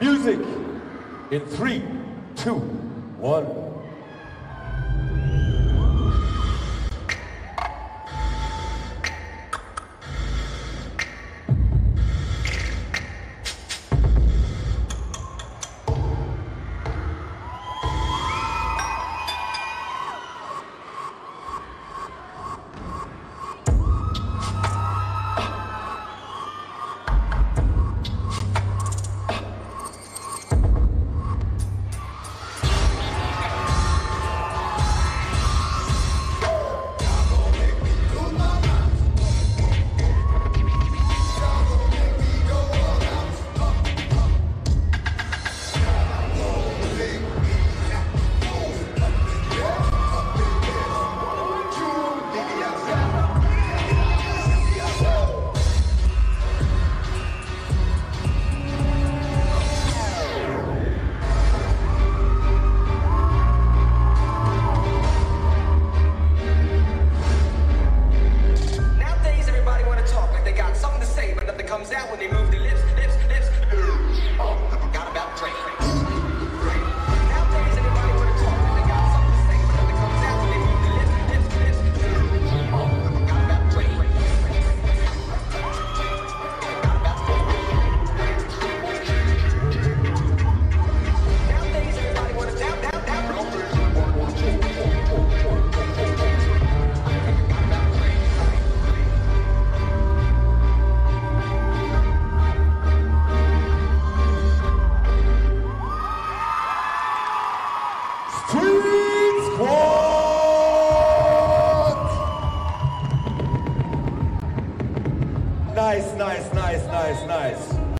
Music in three, two, one. Queen's squad. Nice, nice, nice, nice, nice.